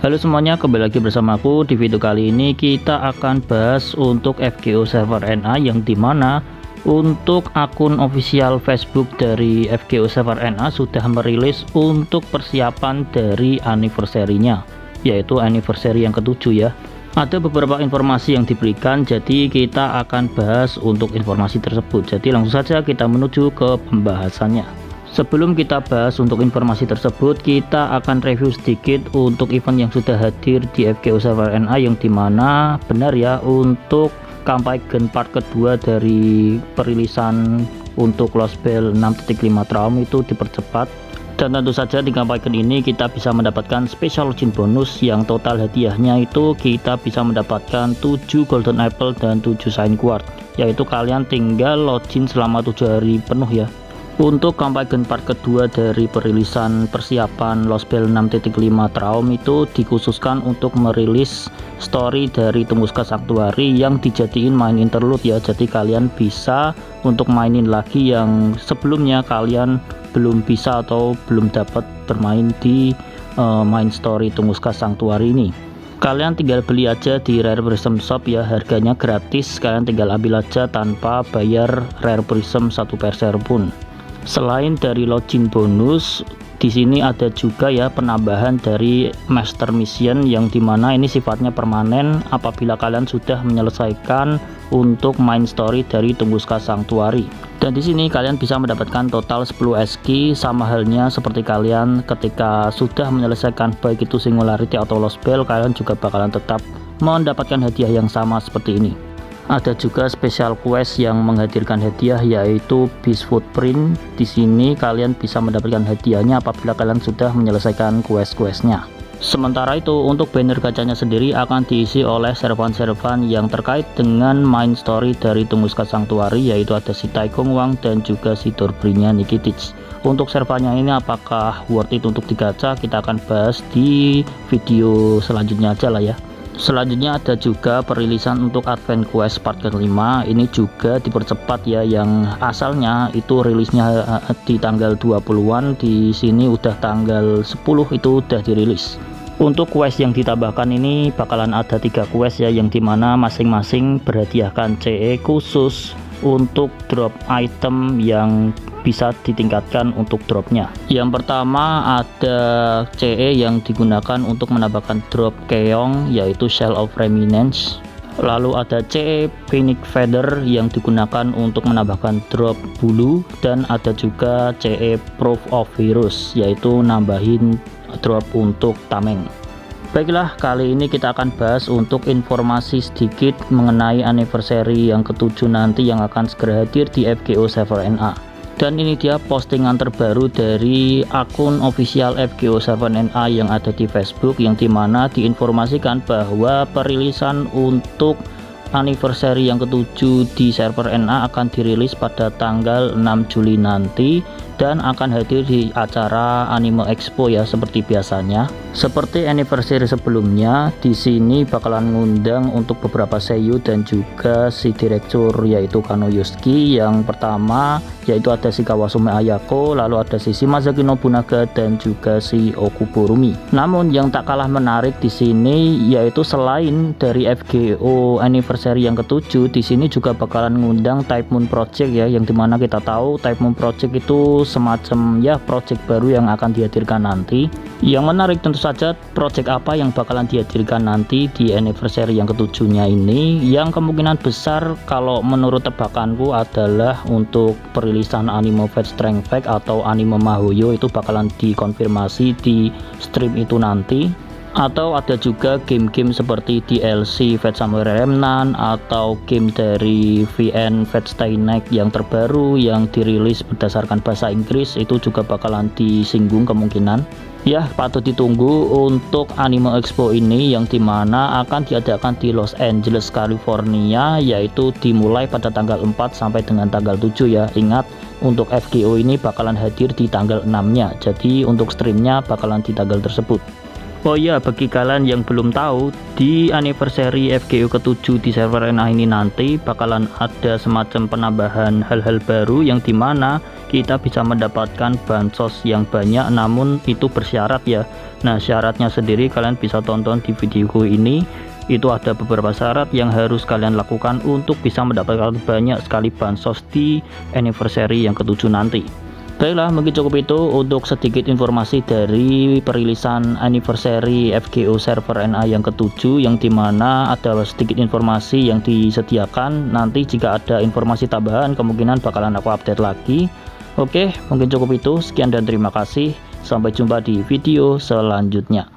Halo semuanya, kembali lagi bersama aku. Di video kali ini kita akan bahas untuk FGO server NA yang di mana untuk akun official Facebook dari FGO server NA sudah merilis untuk persiapan dari anniversary-nya, yaitu anniversary yang ketujuh ya. Ada beberapa informasi yang diberikan, jadi kita akan bahas untuk informasi tersebut. Jadi langsung saja kita menuju ke pembahasannya. Sebelum kita bahas untuk informasi tersebut, kita akan review sedikit untuk event yang sudah hadir di FGO Server NA yang di mana benar ya untuk Gen part kedua dari perilisan untuk Lost Bell 6.5 Traum itu dipercepat. Dan tentu saja di Gen ini kita bisa mendapatkan special login bonus yang total hadiahnya itu kita bisa mendapatkan 7 golden apple dan 7 sign quart yaitu kalian tinggal login selama 7 hari penuh ya untuk kampanye part kedua dari perilisan persiapan Lost Bell 6.5 Traum itu dikhususkan untuk merilis story dari Tunguska Saktuari yang dijadiin main interlude ya. Jadi kalian bisa untuk mainin lagi yang sebelumnya kalian belum bisa atau belum dapat bermain di uh, main story Tunguska Sanctuary ini. Kalian tinggal beli aja di Rare Prism Shop ya. Harganya gratis. Kalian tinggal ambil aja tanpa bayar Rare Prism satu perser pun Selain dari login bonus, di sini ada juga ya penambahan dari master mission yang di mana ini sifatnya permanen apabila kalian sudah menyelesaikan untuk main story dari Tunguska Sanctuary. Dan di sini kalian bisa mendapatkan total 10 SK sama halnya seperti kalian ketika sudah menyelesaikan baik itu Singularity atau Lost Bell kalian juga bakalan tetap mendapatkan hadiah yang sama seperti ini ada juga special quest yang menghadirkan hadiah yaitu Beast Footprint di sini kalian bisa mendapatkan hadiahnya apabila kalian sudah menyelesaikan quest-questnya Sementara itu untuk banner gacanya sendiri akan diisi oleh servan-servan yang terkait dengan main story dari Tunguska Sanctuary yaitu ada si Taikong Wang dan juga si Dorbrinya Nikitic. Untuk servannya ini apakah worth it untuk digacha kita akan bahas di video selanjutnya aja lah ya. Selanjutnya ada juga perilisan untuk Advent Quest part kelima ini juga dipercepat ya yang asalnya itu rilisnya eh, di tanggal 20-an di sini udah tanggal 10 itu udah dirilis. Untuk quest yang ditambahkan ini bakalan ada tiga quest ya yang di mana masing-masing berhadiahkan CE khusus untuk drop item yang bisa ditingkatkan untuk dropnya. Yang pertama ada CE yang digunakan untuk menambahkan drop keong yaitu Shell of Reminence lalu ada CE Phoenix Feather yang digunakan untuk menambahkan drop bulu. Dan ada juga CE Proof of Virus yaitu nambahin drop untuk tameng Baiklah, kali ini kita akan bahas untuk informasi sedikit mengenai anniversary yang ketujuh nanti yang akan segera hadir di FGO server NA. Dan ini dia postingan terbaru dari akun official FGO server NA yang ada di Facebook yang di mana diinformasikan bahwa perilisan untuk anniversary yang ketujuh di server NA akan dirilis pada tanggal 6 Juli nanti dan akan hadir di acara Anime Expo ya seperti biasanya. Seperti anniversary sebelumnya, di sini bakalan ngundang untuk beberapa seiyu dan juga si direktur yaitu Kano Yuski. Yang pertama yaitu ada si Kawasume Ayako, lalu ada si Shimazaki Nobunaga dan juga si Okuburumi. Namun yang tak kalah menarik di sini yaitu selain dari FGO anniversary yang ketujuh, di sini juga bakalan ngundang Type Moon Project ya, yang di mana kita tahu Type Moon Project itu semacam ya project baru yang akan dihadirkan nanti yang menarik tentu saja project apa yang bakalan dihadirkan nanti di anniversary yang ketujuhnya ini? Yang kemungkinan besar kalau menurut tebakanku adalah untuk perilisan anime Fate Strength Fact atau anime Mahoyo itu bakalan dikonfirmasi di stream itu nanti atau ada juga game-game seperti DLC Fate Samurai Remnant atau game dari VN Fate Stay Night yang terbaru yang dirilis berdasarkan bahasa Inggris itu juga bakalan disinggung kemungkinan. Ya patut ditunggu untuk Anime Expo ini yang di mana akan diadakan di Los Angeles California yaitu dimulai pada tanggal 4 sampai dengan tanggal 7 ya. Ingat untuk FGO ini bakalan hadir di tanggal 6 nya jadi untuk streamnya bakalan di tanggal tersebut Oh iya, bagi kalian yang belum tahu, di anniversary FGO ke-7 di server NA ini nanti bakalan ada semacam penambahan hal-hal baru yang di mana kita bisa mendapatkan bansos yang banyak namun itu bersyarat ya. Nah, syaratnya sendiri kalian bisa tonton di videoku ini. Itu ada beberapa syarat yang harus kalian lakukan untuk bisa mendapatkan banyak sekali bansos di anniversary yang ke-7 nanti. Baiklah, mungkin cukup itu untuk sedikit informasi dari perilisan anniversary FGO server NA yang ketujuh yang di mana ada sedikit informasi yang disediakan nanti jika ada informasi tambahan kemungkinan bakalan aku update lagi Oke, mungkin cukup itu. Sekian dan terima kasih. Sampai jumpa di video selanjutnya.